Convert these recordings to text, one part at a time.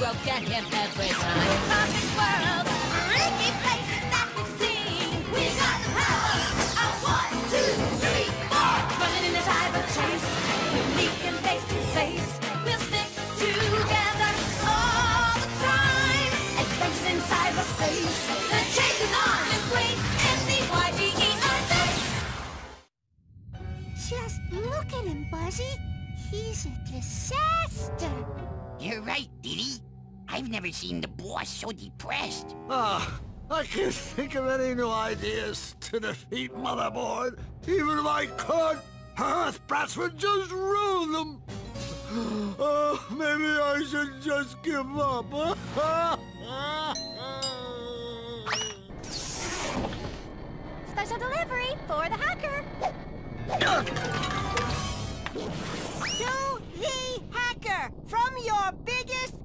will get him never seen the boss so depressed. Ah, I can't think of any new ideas to defeat Motherboard. Even if I could, Earth brats would just ruin them. Oh, maybe I should just give up. Special delivery for the hacker. To the hacker from your biggest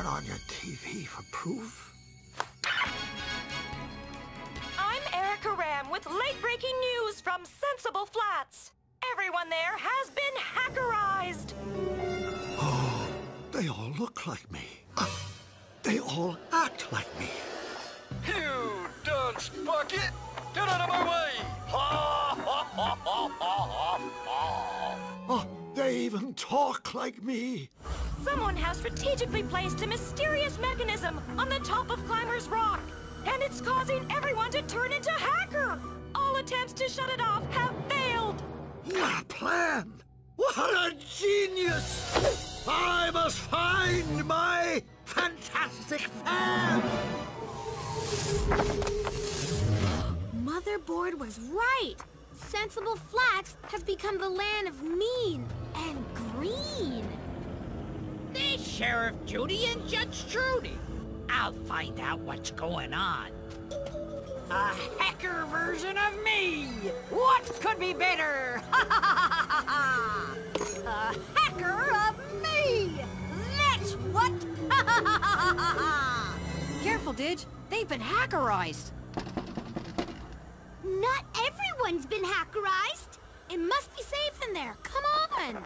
Turn on your TV for proof. I'm Erica Ram with late-breaking news from Sensible Flats. Everyone there has been hackerized. Oh, they all look like me. Uh, they all act like me. You dunce bucket! Get out of my way! Ha ha ha ha ha ha! Oh, they even talk like me. Someone has strategically placed a mysterious mechanism on the top of Climber's Rock, and it's causing everyone to turn into hacker. All attempts to shut it off have failed. What a plan! What a genius! I must find my fantastic fan! Motherboard was right. Sensible Flats has become the land of mean and green. Sheriff Judy and Judge Trudy. I'll find out what's going on. A hacker version of me! What could be better? A hacker of me! That's what! Careful, Didge. They've been hackerized. Not everyone's been hackerized. It must be safe in there. Come on.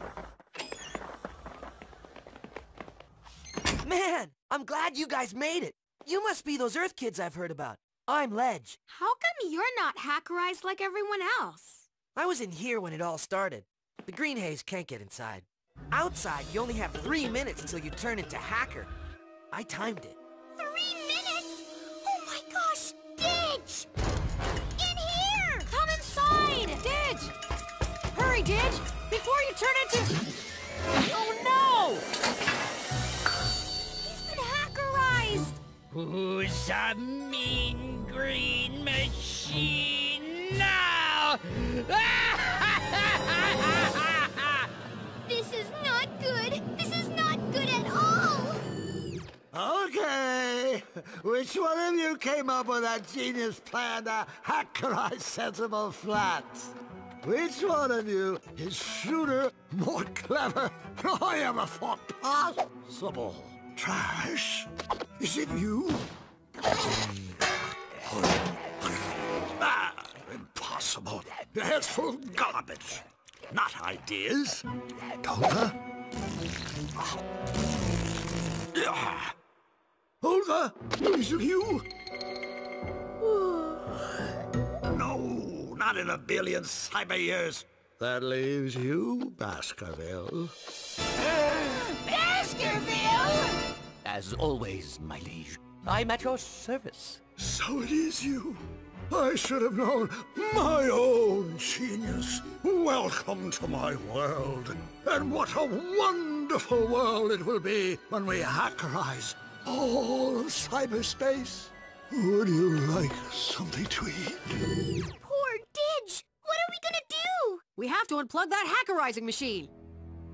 Man, I'm glad you guys made it. You must be those Earth kids I've heard about. I'm Ledge. How come you're not hackerized like everyone else? I was in here when it all started. The green haze can't get inside. Outside, you only have three minutes until you turn into hacker. I timed it. Three minutes? Oh my gosh! Didge! In here! Come inside! Didge! Hurry, Didge! Before you turn into... Oh, no! Who's a mean green machine now? This is not good! This is not good at all! Okay, which one of you came up with that genius plan to hackerize Sensible Flats? Which one of you is shrewder, more clever than I ever thought possible? Trash? Is it you? ah, impossible. Your full of garbage, not ideas. Olga? Olga, is it you? no, not in a billion cyber years. That leaves you, Baskerville. Baskerville! As always, my liege, I'm at your service. So it is you. I should have known my own genius. Welcome to my world. And what a wonderful world it will be when we hackerize all of cyberspace. Would you like something to eat? Poor Didge! What are we gonna do? We have to unplug that hackerizing machine.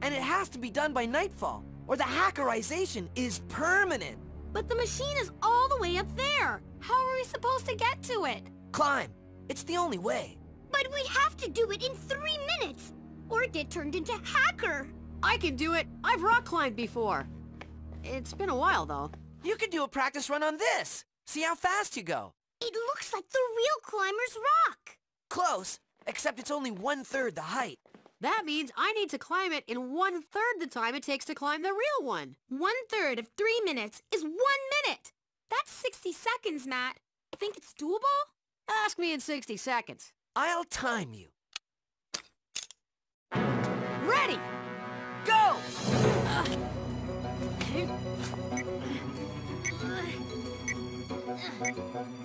And it has to be done by nightfall, or the hackerization is permanent. But the machine is all the way up there. How are we supposed to get to it? Climb. It's the only way. But we have to do it in three minutes, or get turned into hacker. I can do it. I've rock climbed before. It's been a while, though. You could do a practice run on this. See how fast you go. It looks like the real climber's rock. Close, except it's only one-third the height. That means I need to climb it in one-third the time it takes to climb the real one. One third of three minutes is one minute. That's 60 seconds, Matt. Think it's doable? Ask me in 60 seconds. I'll time you. Ready! Go!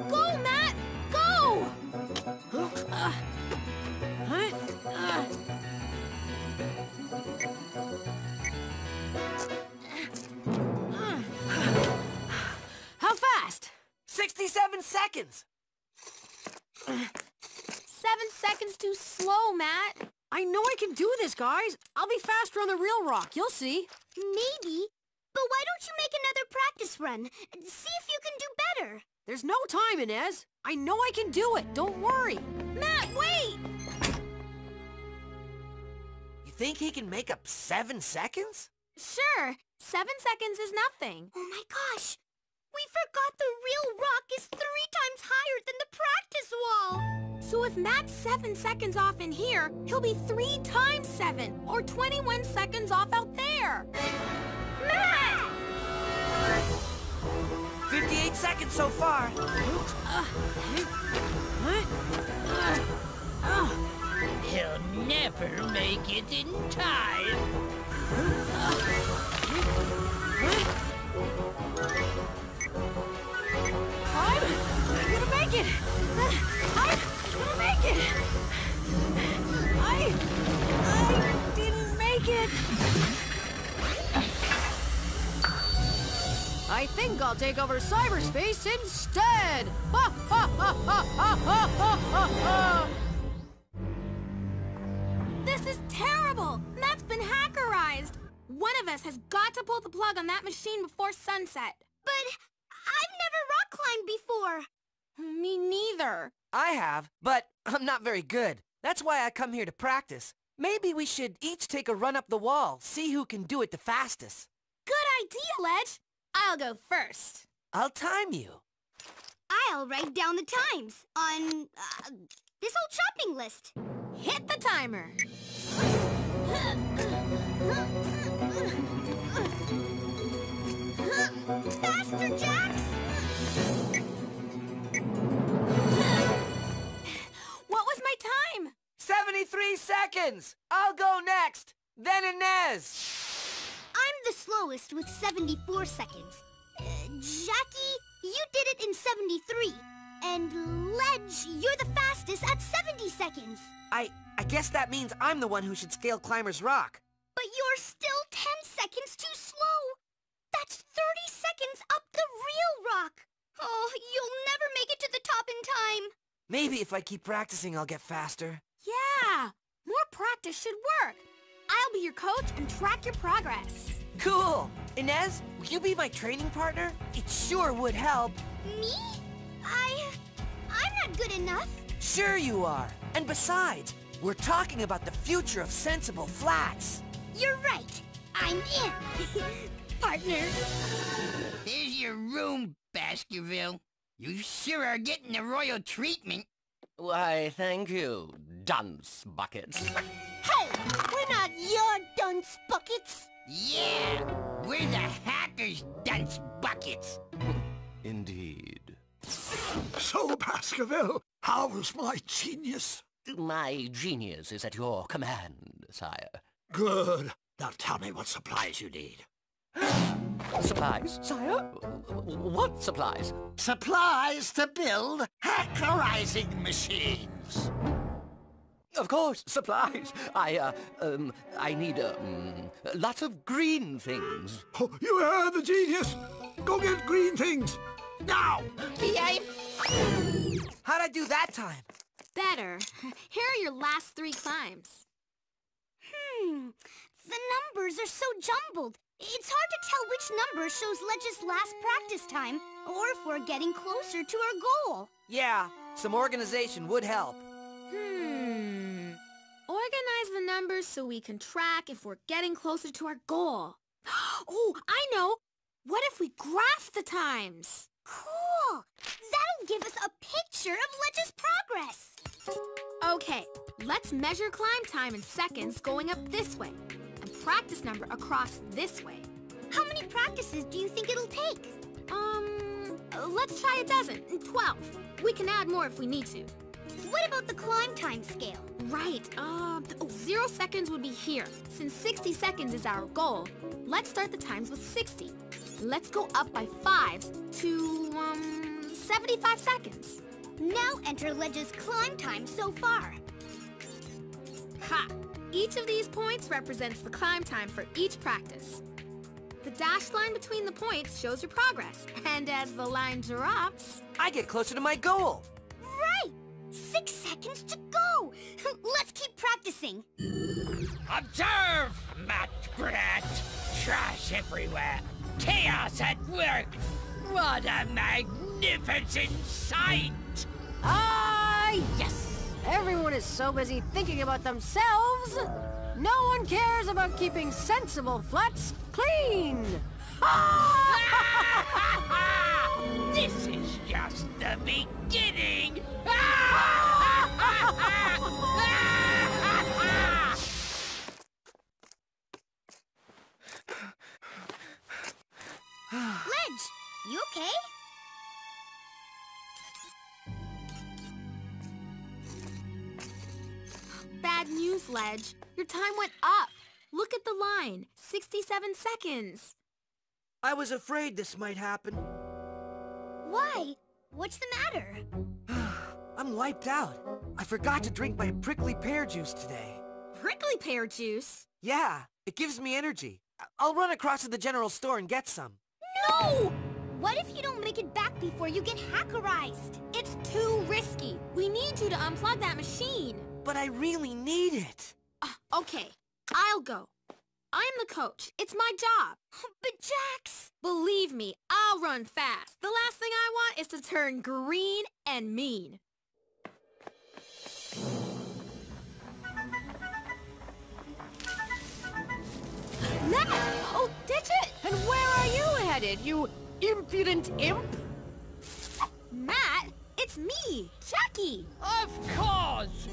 Go, Matt! Go! Huh? Uh, How fast? 67 seconds! Seven seconds too slow, Matt. I know I can do this, guys. I'll be faster on the real rock. You'll see. Maybe. But why don't you make another practice run? See if you can do better. There's no time, Inez. I know I can do it. Don't worry. Matt, wait! You think he can make up seven seconds? Sure. Seven seconds is nothing. Oh my gosh. We forgot the real rock is three times higher than the practice wall. So if Matt's seven seconds off in here, he'll be three times seven, or 21 seconds off out there. Matt! 58 seconds so far. He'll never make it in time. I'm gonna make it. I'm gonna make it. I, I didn't make it. I think I'll take over cyberspace instead! This is terrible! Matt's been hackerized! One of us has got to pull the plug on that machine before sunset. But I've never rock climbed before. Me neither. I have, but I'm not very good. That's why I come here to practice. Maybe we should each take a run up the wall, see who can do it the fastest. Good idea, Ledge! I'll go first. I'll time you. I'll write down the times on uh, this old shopping list. Hit the timer. Faster, Jax! What was my time? 73 seconds! I'll go next! Then Inez! The slowest with 74 seconds. Uh, Jackie, you did it in 73. And Ledge, you're the fastest at 70 seconds. I, I guess that means I'm the one who should scale Climber's Rock. But you're still 10 seconds too slow. That's 30 seconds up the real rock. Oh, you'll never make it to the top in time. Maybe if I keep practicing, I'll get faster. Yeah, more practice should work. I'll be your coach and track your progress. Cool! Inez, will you be my training partner? It sure would help. Me? I... I'm not good enough. Sure you are. And besides, we're talking about the future of sensible flats. You're right. I'm in. Partner. Here's your room, Baskerville. You sure are getting the royal treatment. Why, thank you, dunce buckets. Hey, we're not your dunce buckets. Yeah, we're the hackers, dunce buckets. Indeed. So, Baskerville, how's my genius? My genius is at your command, sire. Good. Now tell me what supplies you need. Supplies, sire? What supplies? Supplies to build hackerizing machines. Of course, supplies. I, uh, um, I need, um, lots of green things. Oh, you heard the genius. Go get green things. Now! How'd I do that time? Better. Here are your last three climbs. Hmm. The numbers are so jumbled. It's hard to tell which number shows Ledge's last practice time, or if we're getting closer to our goal. Yeah, some organization would help. Hmm. Organize the numbers so we can track if we're getting closer to our goal. Oh, I know! What if we graph the times? Cool! That'll give us a picture of Ledge's progress. Okay, let's measure climb time in seconds going up this way, and practice number across this way. How many practices do you think it'll take? Um, let's try a dozen, 12. We can add more if we need to. What about the climb time scale? Right, uh, oh, zero seconds would be here. Since 60 seconds is our goal, let's start the times with 60. Let's go up by fives to, um, 75 seconds. Now enter Ledge's climb time so far. Ha! Each of these points represents the climb time for each practice. The dashed line between the points shows your progress, and as the line drops... I get closer to my goal. Right! Six seconds to go! Let's keep practicing. Observe, Matt Brat! Trash everywhere! Chaos at work! What a magnificent sight! Ah, yes! Everyone is so busy thinking about themselves, no one cares about keeping sensible flats clean! this is just the beginning! Ledge, you okay? Bad news, Ledge. Your time went up. Look at the line. 67 seconds. I was afraid this might happen. Why? What's the matter? I'm wiped out. I forgot to drink my prickly pear juice today. Prickly pear juice? Yeah, it gives me energy. I'll run across to the general store and get some. No! What if you don't make it back before you get hackerized? It's too risky. We need you to unplug that machine. But I really need it. Uh, okay, I'll go. I'm the coach. It's my job. But Jax... Believe me, I'll run fast. The last thing I want is to turn green and mean. Matt! Oh, Digit! And where are you headed, you impudent imp? Matt, it's me, Jackie. Of course,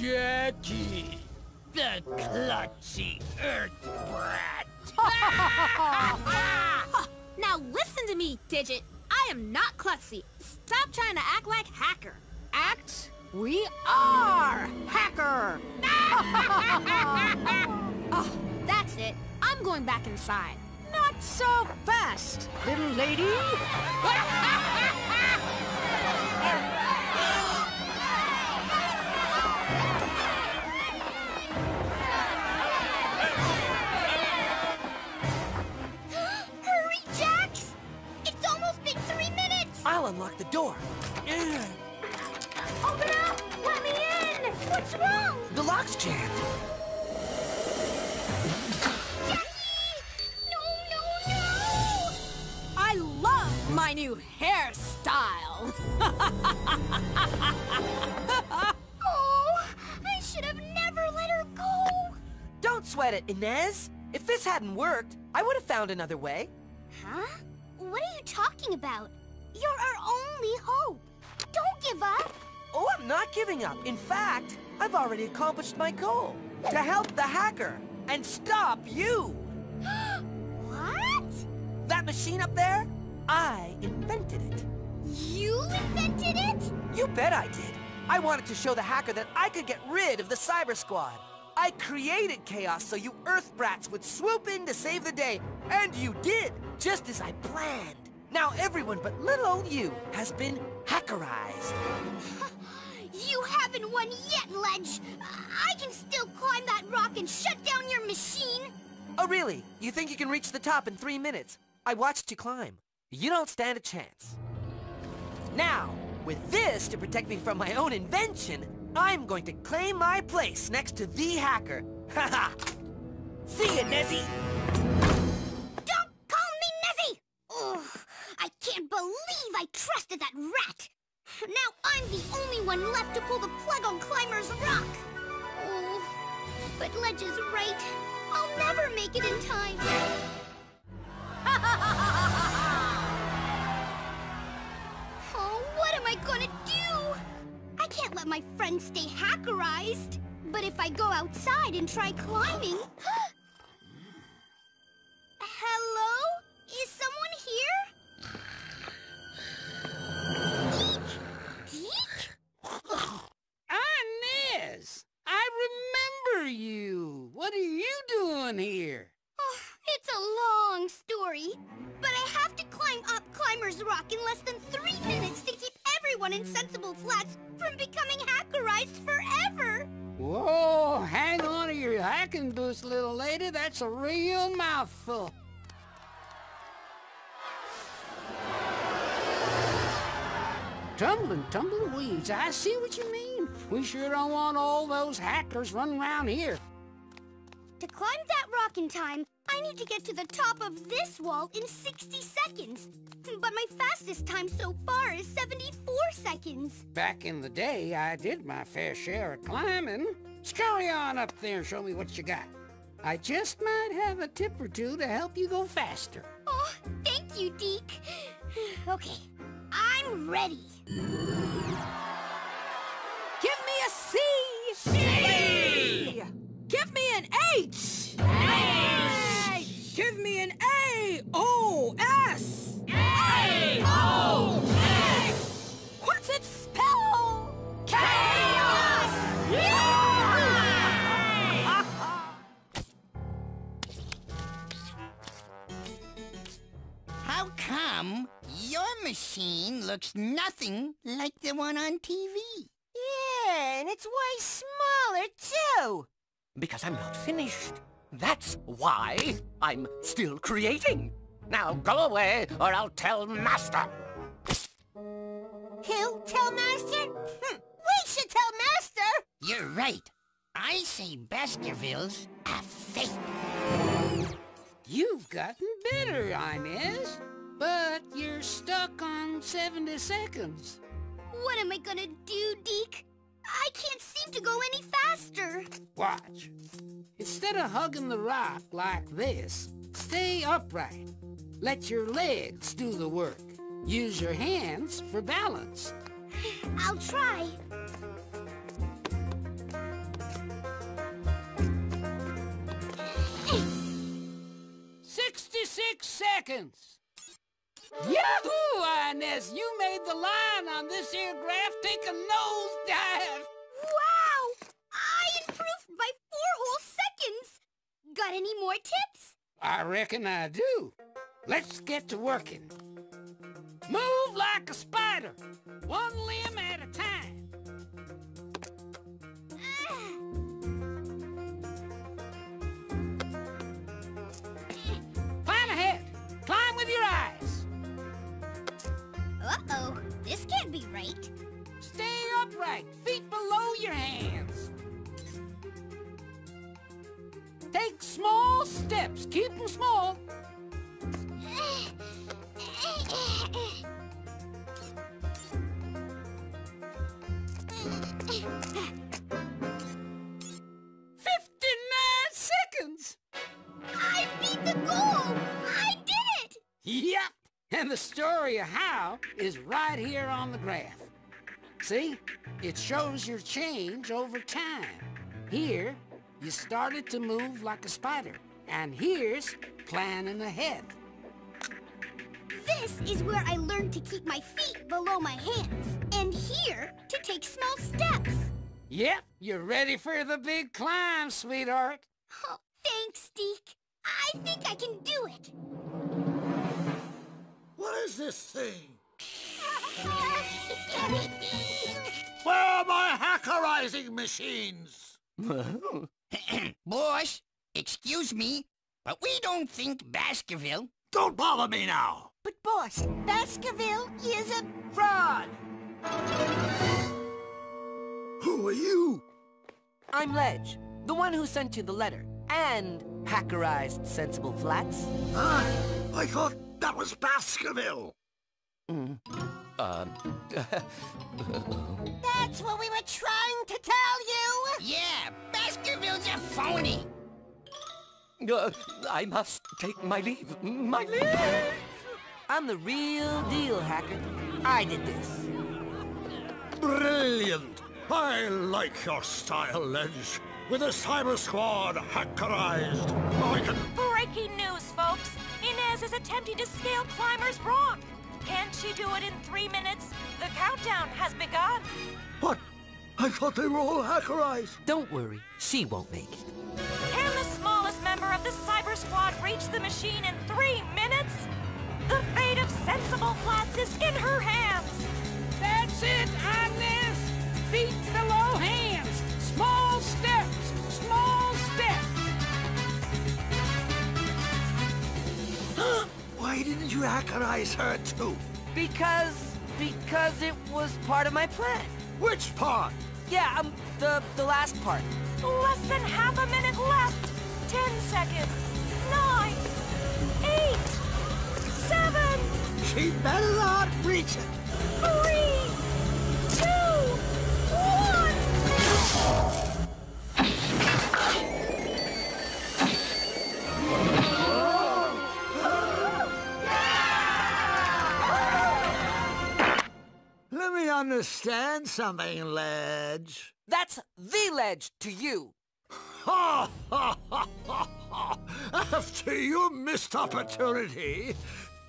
Jackie, the klutzy earth brat. Now listen to me, Digit. Am not klutzy. Stop trying to act like hacker. Act? We are Hacker! Oh, that's it. I'm going back inside. Not so fast, little lady! unlock the door. Open up! Let me in! What's wrong? The lock's jammed. Jackie! No, no, no! I love my new hairstyle! Oh, I should have never let her go! Don't sweat it, Inez. If this hadn't worked, I would have found another way. Huh? What are you talking about? You're our only hope! Don't give up! Oh, I'm not giving up. In fact, I've already accomplished my goal. To help the hacker and stop you. What? That machine up there? I invented it. You invented it? You bet I did. I wanted to show the hacker that I could get rid of the Cyber Squad. I created chaos so you Earth brats would swoop in to save the day. And you did, just as I planned. Now everyone but little old you has been hackerized. You haven't won yet, Ledge! I can still climb that rock and shut down your machine! Oh, really? You think you can reach the top in three minutes? I watched you climb. You don't stand a chance. Now, with this to protect me from my own invention, I'm going to claim my place next to the hacker. Haha! See ya, Nezzy! Don't call me Nezzy! Ugh, I can't believe I trusted that rat! Now I'm the only one left to pull the plug on Climber's Rock! Oh, but Ledge is right. I'll never make it in time. Oh, what am I gonna do? I can't let my friend friends stay hackerized. But if I go outside and try climbing... tumbleweeds, I see what you mean. We sure don't want all those hackers running around here. To climb that rock in time, I need to get to the top of this wall in 60 seconds. But my fastest time so far is 74 seconds. Back in the day, I did my fair share of climbing. Scurry on up there and show me what you got. I just might have a tip or two to help you go faster. Oh, thank you, Deke. Okay, I'm ready. Give me a C! Give me an H! H! Give me an A! O! S! A! O! S! What's it spell? Chaos! How come your machine looks nothing like the one on TV? Yeah, and it's way smaller, too. Because I'm not finished. That's why I'm still creating. Now go away, or I'll tell Master. He'll tell Master? Hm, we should tell Master! You're right. I say Baskervilles are fake. You've gotten better, Inez. But you're stuck on 70 seconds. What am I gonna do, Deke? I can't seem to go any faster. Watch. Instead of hugging the rock like this, stay upright. Let your legs do the work. Use your hands for balance. I'll try. Sixty-six seconds. Yahoo, Inez! You made the line on this here graph take a nosedive. Wow! I improved by four whole seconds. Got any more tips? I reckon I do. Let's get to working. Move like a spider, one limb And the story of how is right here on the graph. See? It shows your change over time. Here, you started to move like a spider. And here's planning ahead. This is where I learned to keep my feet below my hands. And here, to take small steps. Yep, you're ready for the big climb, sweetheart. Oh, thanks, Deke. I think I can do it. What is this thing? Where are my hackerizing machines? Boss, excuse me, but we don't think Baskerville. Don't bother me now. But boss, Baskerville is a Fraud! Who are you? I'm Ledge, the one who sent you the letter, and hackerized Sensible Flats. Ah, I thought that was Baskerville. Um, That's what we were trying to tell you! Yeah, Baskerville's a phony! uh, I must take my leave. My leave! I'm the real deal hacker. I did this. Brilliant. I like your style, Ledge. With the Cyber Squad hackerized, I can... is attempting to scale Climber's Rock! Can't she do it in three minutes? The countdown has begun! What? I thought they were all hackerized. Don't worry, she won't make it. Can the smallest member of the Cyber Squad reach the machine in three minutes? The fate of Sensible Flats is in her hands! That's it, Inez! Feet below hands! Why didn't you hackerize her too? Because... because it was part of my plan. Which part? Yeah, um, the, the last part. Less than half a minute left! Ten seconds! Nine! Eight! Seven! She better not reach it. Three! Something, Ledge. That's the ledge to you. Ha ha ha ha ha! After your missed opportunity,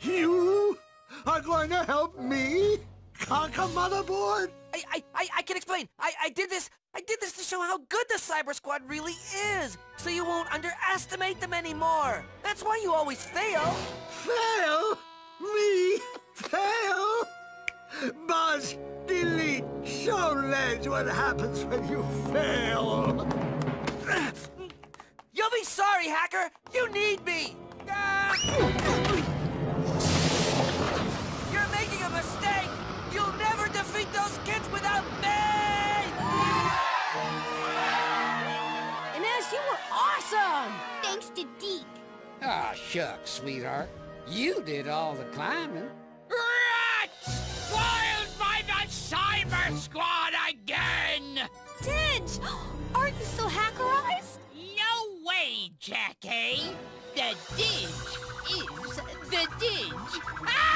you are going to help me conquer Motherboard? I, I, I, I can explain. I, I did this. I did this to show how good the Cyber Squad really is, so you won't underestimate them anymore. That's why you always fail. Fail? Me? Fail? Buzz, delete, show Ledge what happens when you fail. You'll be sorry, hacker. You need me. You're making a mistake. You'll never defeat those kids without me. Inez, you were awesome! Thanks to Deke. Ah, shucks, sweetheart. You did all the climbing. Didge! Aren't you still hackerized? No way, Jackie! The Didge is the Didge. Ah!